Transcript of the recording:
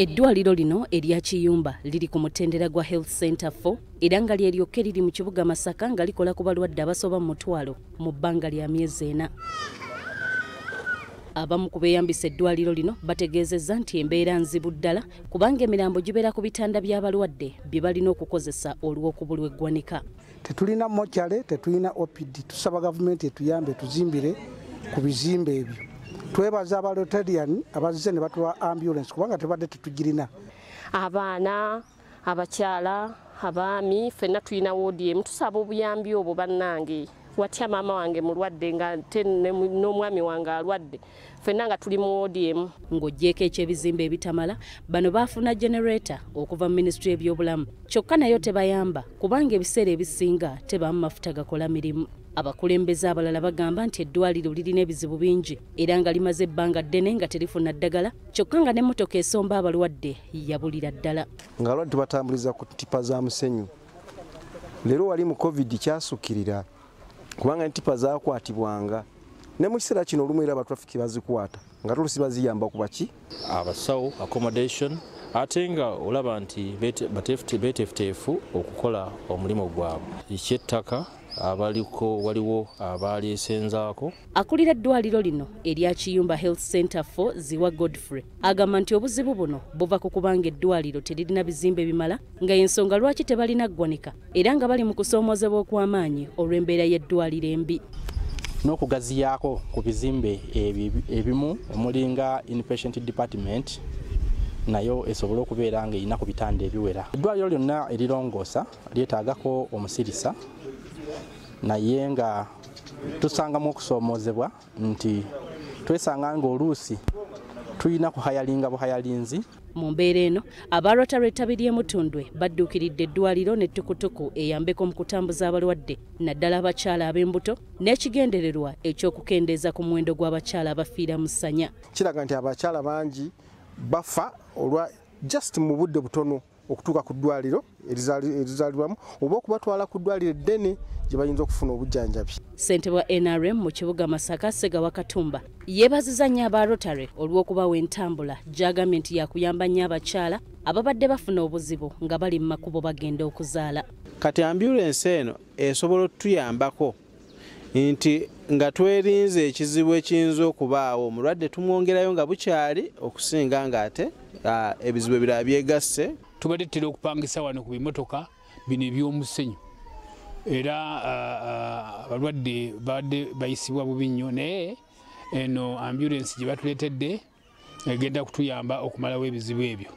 eddwaliro lino erya kiyumba liri ku mutendera gwa health center 4 era nga lye lyokka eriri mu kibuga masaka nga likola ku balwadde abasoba mu mutwalo mu bbanga lya myezi ena. Abamu ku beeyambisa eddwaliro lino bategeezezza nti embeera nzibu ddala kubanga emirambo gibeera ku bitanda by'abalwadde bye balina okukozesa olw'okubulwa eggwanika tetulina mokyale tetulina opd. Tusaba gavumenti etuyambe tuzimbire ku bizimbe ebyo twebaza abalotarian abazze ne batuwa ambulance kubanga tebadde tetugirina. Abaana abakyala abaami fenna tulina woodi emu tusaba obuyambi obwo bannange. Watya maama wange mulwadde nga te n'omwami wange alwadde fenna nga tuli mu woodi emu ng'ogyeko ekyebizimbe ebitamala bano baafuna genereeta okuva mu minisitule y'ebyobulamu kyokka nayo tebayamba kubanga ebiseera ebisinga tebamu mafuta gakola mirimu abakulembeze abalala bagamba nti eddwaliro lirina ebizibu bingi era nga limaze ebbanga ddene nga terifuna ddagala kyokka nga n'emmotoka esomba abalwadde yabulira ddala. Nga abalwadde batambuliza ku ttipa za musenyu leero wali mu covid kyasukkirira kubanga entipa zakwatibwanga ne mu kiseera kino olumu era abatrafiki bazikwata nga tolusi baziyamba ku baki? Abasawo accommodation ate nga olaba nti beteefuteefu okukola omulimu gwabwe. Ekyettaka abaliko waliwo abalyesenzaako akulira eddwaliro lino erya kiyumba health center 4 ziwa godfrey. Agamba nti obuzibu buno buva ku kubanga eddwaliro teririna bizimbe bimala nga ensonga lwaki tebalina ggwanika era nga bali mu kusoomozebwa okw'amaanyi olw'embeera y'eddwaliro embi. N'okugaziyaako ku bizimbe ebimu omulinga inpatient department nayo esobole okubeera nga erina ku bitanda ebiwera. Eddwaliro lyonna erirongoosa lyetaagako omusirisa naye nga tusangamu okusoomoozebwa nti twesanga nga oluusi tulina kuhayalinga buhayalinzi. Mu mbeera eno aba rotary ettabi ly'emutundwe badduukiridde eddwaliro n'ettukutuku eyambeko mu kutambuza abalwadde naddala abakyala ab'embuto n'ekigendererwa ekyokukendeeza ku muwendo gw'abakyala abafiira mu ssanya kiraga nti abakyala bangi bafa olwa just mu budde butono okutuuka ku ddwaliro erizaalirwamu oba okubatwala ku ddwaliro eddene gye bayinza okufuna obujjanjabi. Ssente bwa nrm mu kibuga masaka segawa katumba yeebaziza nnyo aba rotary olw'okubawa entambula gy'agambye nti yakuyamba nnyo abakyala ababadde bafuna obuzibu nga bali mu makubo bagenda okuzaala. Kati ambulensi eno esobola otuyambako nti nga twerinze ekizibu ekiyinza okubaawo omulwadde tumwongerayo nga bukyali okusinga ng'ate ebizibu ebirala byegasse. Tubadde tutera okupangisa wano ku bimotoka bino eby'omusenyu. Era abalwadde babadde bayisibwa bubi nnyo naye eno ambulensi gye batuleetedde egenda kutuyamba okumalawo ebizibu ebyo